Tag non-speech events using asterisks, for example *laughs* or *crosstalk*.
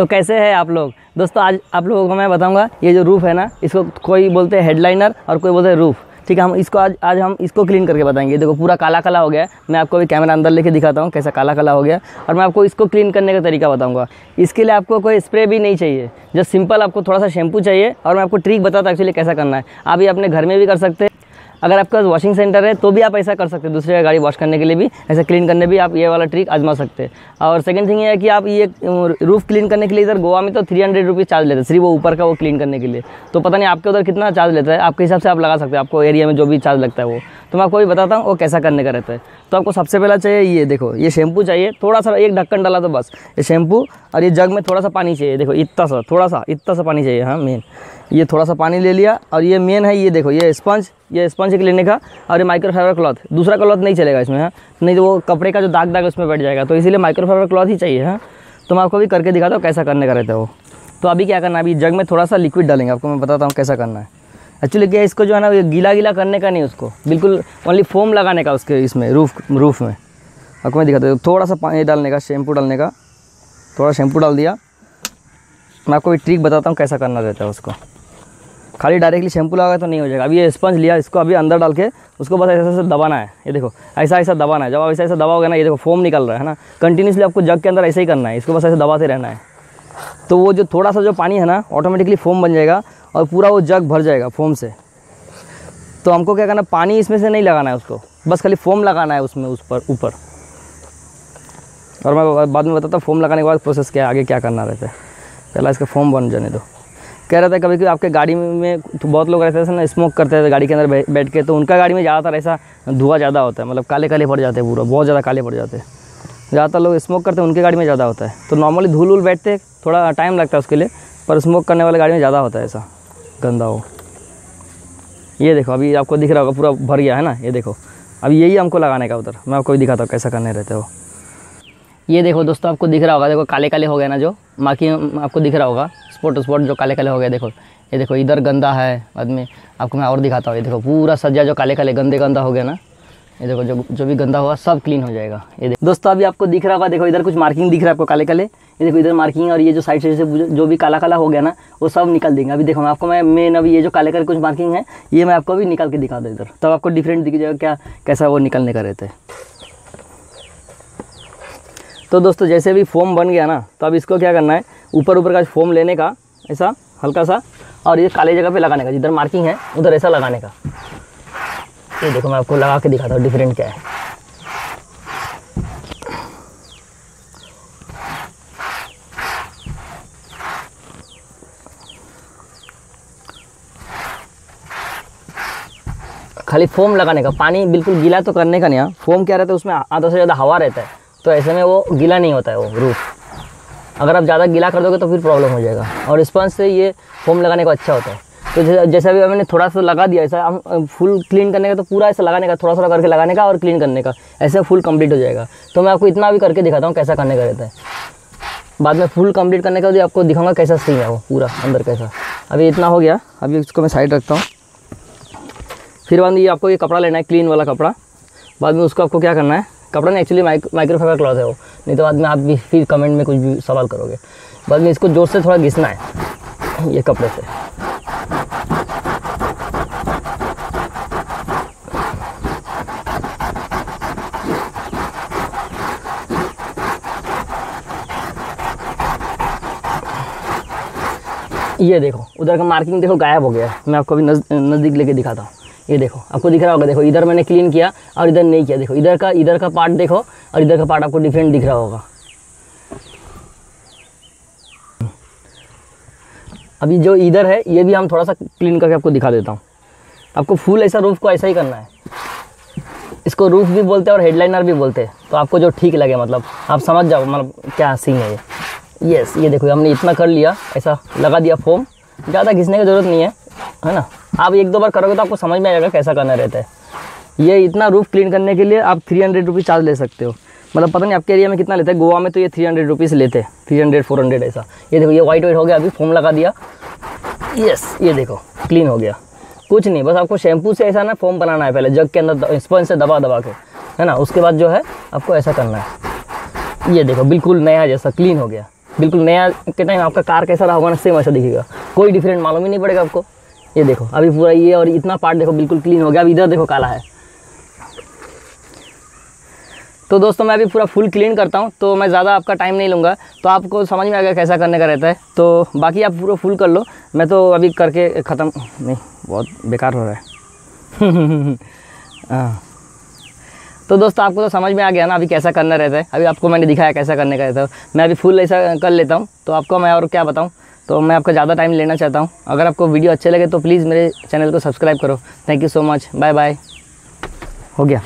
तो कैसे है आप लोग? दोस्तों, आज आप लोगों को मैं बताऊँगा, ये जो रूफ़ है ना, इसको कोई बोलते हैं हेडलाइनर और कोई बोलते हैं रूफ़ ठीक है, हम इसको आज आज हम इसको क्लीन करके बताएँगे। देखो, पूरा काला काला हो गया मैं आपको भी कैमरा अंदर लेके दिखाता हूँ कैसा काला काला हो गया और मैं आपको इसको क्लीन करने का तरीका बताऊँगा। इसके लिए आपको कोई स्प्रे भी नहीं चाहिए। जो सिंपल आपको थोड़ा सा शैम्पू चाहिए और मैं आपको ट्रिक बताता हूँ एक्चुअली कैसा करना है। आप ये अपने घर में भी कर सकते हैं। अगर आपके पास वॉशिंग सेंटर है तो भी आप ऐसा कर सकते हैं, दूसरे गाड़ी वॉश करने के लिए भी, ऐसा क्लीन करने भी आप ये वाला ट्रिक आजमा सकते हैं। और सेकंड थिंग ये है कि आप ये रूफ़ क्लीन करने के लिए इधर गोवा में तो थ्री हंड्रेड रुपीज़ चार्ज लेते हैं, सिर्फ़ वो ऊपर का वो क्लीन करने के लिए। तो पता नहीं आपके उधर कितना चार्ज लेता है, आपके हिसाब से आप लगा सकते हैं, आपको एरिया में जो भी चार्ज लगता है वो। तो मैं आपको भी बताता हूँ, वो कैसा करने का रहता है। तो आपको सबसे पहला चाहिए ये, देखो, ये शैम्पू चाहिए। थोड़ा सा एक ढक्कन डाला तो बस। ये शैम्पू और ये जग में थोड़ा सा पानी चाहिए। देखो, इतना सा थोड़ा सा इतना सा पानी चाहिए। हाँ मेन ये थोड़ा सा पानी ले लिया और ये मेन है, ये देखो, ये स्पंज ये स्पंज एक लेने का और ये माइक्रोफाइबर क्लॉथ दूसरा क्लॉथ नहीं चलेगा इसमें हाँ। नहीं तो वो कपड़े का जो दाग दाग उसमें बैठ जाएगा। तो इसीलिए माइक्रोफाइबर क्लॉथ ही चाहिए हाँ। तो मैं आपको भी करके दिखाता हूँ कैसा करने का रहता है वो। तो अभी क्या करना है, अभी जग में थोड़ा सा लिक्विड डालेंगे। आपको मैं बताता हूँ कैसा करना है। एक्चुअली क्या इसको जो है ना, ये गीला गीला करने का नहीं उसको। बिल्कुल ओनली फोम लगाने का उसके इसमें रूफ रूफ में। आपको मैं दिखाता हूँ थोड़ा सा पानी डालने का शैम्पू डालने का। थोड़ा शैम्पू डाल दिया। मैं आपको एक ट्रिक बताता हूँ कैसा करना रहता है उसको। खाली डायरेक्टली शैम्पू लगा तो नहीं हो जाएगा। अभी ये स्पंज लिया, इसको अभी अंदर डाल के, उसको बस ऐसा ऐसा दबाना है। ये देखो ऐसा ऐसा दबाना है। जब आप ऐसा ऐसा दबाओगे ना, ये देखो फोम निकल रहा है ना। कंटिन्यूसली आपको जग के अंदर ऐसे ही करना है। इसको बस ऐसे दबाते रहना है। तो वो जो थोड़ा सा जो पानी है ना ऑटोमेटिकली फोम बन जाएगा। और पूरा वो जग भर जाएगा फोम से। तो हमको क्या करना, पानी इसमें से नहीं लगाना है उसको। बस खाली फोम लगाना है उसमें, उस पर, ऊपर। और मैं बाद में बताता हूँ, फोम लगाने के बाद प्रोसेस क्या आगे क्या करना रहता है। पहला इसका फोम बन जाने दो। कह रहा था कभी कभी आपके गाड़ी में तो बहुत लोग रहते ऐसे ना स्मोक करते थे गाड़ी के अंदर बैठ के तो उनका गाड़ी में ज़्यादातर ऐसा धुआँ ज़्यादा होता है मतलब काले काले पड़ जाते हैं पूरा, बहुत ज़्यादा काले पड़ जाते हैं। ज़्यादातर लोग स्मोक करते हैं, उनके गाड़ी में ज़्यादा होता है। तो नॉर्मली धूल वूल बैठते, थोड़ा टाइम लगता है उसके लिए, पर स्मोक करने वाले गाड़ी में ज़्यादा होता है ऐसा। गंदा हो। ये देखो, अभी आपको दिख रहा होगा, पूरा भर गया है ना? ये देखो। अभी यही हमको लगाने का उधर। मैं आपको भी दिखाता हूँ कैसा करने रहते हो। ये देखो दोस्तों, आपको दिख रहा होगा, देखो काले काले हो गए ना जो? बाकी आपको दिख रहा होगा स्पॉट स्पॉट जो काले काले हो गए, देखो। ये देखो, इधर गंदा है बाद में आपको मैं और दिखाता हूँ, ये देखो, पूरा सज्जा जो काले काले गंदे गंदा हो गया ना? ये देखो जो जो भी गंदा हुआ, सब क्लीन हो जाएगा। ये देखो दोस्तों, अभी आपको दिख रहा होगा, देखो, इधर कुछ मार्किंग दिख रहा है आपको काले काले। ये देखो, इधर मार्किंग और ये जो साइड साइड से जो भी काला काला हो गया ना, वो सब निकल देंगे। अभी देखो, मैं आपको, मैं मेन अभी ये जो काले काले कुछ मार्किंग है, ये मैं आपको अभी निकाल के दिखा दूँ इधर। तब आपको डिफरेंट दिख जाएगा क्या, कैसा वो निकलने का रहता है। तो दोस्तों, जैसे भी फोम बन गया ना तो अब इसको क्या करना है, ऊपर ऊपर का फोम लेने का, ऐसा, हल्का सा, और ये काले जगह पे लगाने का, जिधर मार्किंग है, उधर ऐसा लगाने का। ये देखो, मैं आपको लगा के दिखाता हूँ डिफरेंट क्या है। खाली फोम लगाने का, पानी बिल्कुल गीला तो करने का नहीं, है। फोम क्या रहता है, उसमें आधा से ज़्यादा हवा रहता है तो ऐसे में वो गीला नहीं होता है, वो रूफ अगर आप ज़्यादा गीला कर दोगे तो फिर प्रॉब्लम हो जाएगा। और स्पंज से ये फोम लगाने को अच्छा होता है। तो जैसे भी मैंने थोड़ा सा लगा दिया, ऐसा हम फुल क्लीन करने का तो पूरा ऐसा लगाने का, थोड़ा थोड़ा करके लगाने का और क्लीन करने का, ऐसे फुल कंप्लीट हो जाएगा। तो मैं आपको इतना भी करके दिखाता हूँ कैसा करने का रहता है। बाद में फुल कंप्लीट करने का भी आपको दिखाऊँगा कैसा सीन है वो, पूरा, अंदर कैसा। अभी इतना हो गया, अभी इसको मैं साइड रखता हूँ। फिर बाद ये आपको ये कपड़ा लेना है क्लीन वाला कपड़ा। बाद में उसको आपको क्या करना है, कपड़ा ना एक्चुअली माइक्रोफाइबर क्लॉथ है वो। नहीं तो बाद में आप भी फिर कमेंट में कुछ भी सवाल करोगे। बाद में इसको ज़ोर से थोड़ा घिसना है, ये कपड़े से। ये देखो, उधर का मार्किंग देखो गायब हो गया है। मैं आपको अभी नज़दीक लेके दिखाता हूँ। ये देखो, आपको दिख रहा होगा, देखो, इधर मैंने क्लीन किया और इधर नहीं किया। देखो, इधर का इधर का पार्ट देखो और इधर का पार्ट आपको डिफरेंट दिख रहा होगा। अभी जो इधर है, ये भी हम थोड़ा सा क्लीन करके आपको दिखा देता हूँ। आपको फुल ऐसा रूफ को ऐसा ही करना है। इसको रूफ भी बोलते हैं और हेडलाइनर भी बोलते हैं। तो आपको जो ठीक लगे मतलब आप समझ जाओ मतलब क्या सीन है ये। यस ये देखो, हमने इतना कर लिया, ऐसा लगा दिया फोम ज़्यादा घिसने की ज़रूरत नहीं है है ना? आप एक दो बार करोगे तो आपको समझ में आएगा कैसा करना रहता है। ये इतना रूफ क्लीन करने के लिए आप थ्री हंड्रेड रुपीज़ चार्ज ले सकते हो। मतलब पता नहीं आपके एरिया में कितना लेते हैं, गोवा में तो ये थ्री हंड्रेड रुपीज़ लेते हैं थ्री हंड्रेड फोर हंड्रेड ऐसा। ये देखो, ये वाइट वाइट हो गया, अभी फोम लगा दिया। यस ये देखो क्लीन हो गया। कुछ नहीं, बस आपको शैम्पू से ऐसा ना फोम बनाना है पहले, जग के अंदर स्पंज से दबा दबा के, है ना? उसके बाद जो है, आपको ऐसा करना है। ये देखो, बिल्कुल नया जैसा क्लीन हो गया। बिल्कुल नया के टाइम आपका कार कैसा रहा होगा ना सेम ऐसा दिखेगा। कोई डिफरेंट मालूम ही नहीं पड़ेगा आपको। ये देखो, अभी पूरा ये और इतना पार्ट देखो, बिल्कुल क्लीन हो गया। अभी इधर देखो, काला है। तो दोस्तों, मैं अभी पूरा फुल क्लीन करता हूँ तो मैं ज़्यादा आपका टाइम नहीं लूँगा। तो आपको समझ में आ गया कैसा करने का रहता है। तो बाकी आप पूरा फुल कर लो। मैं तो अभी करके ख़त्म नहीं, बहुत बेकार हो रहा है। *laughs* हाँ। तो दोस्तों, आपको तो समझ में आ गया ना, अभी कैसा करना रहता है। अभी आपको मैंने दिखाया कैसा करने का रहता है। मैं अभी फुल ऐसा कर लेता हूँ। तो आपको मैं और क्या बताऊँ? तो मैं आपका ज़्यादा टाइम लेना चाहता हूँ। अगर आपको वीडियो अच्छे लगे तो प्लीज़ मेरे चैनल को सब्सक्राइब करो। Thank you so much bye bye हो गया।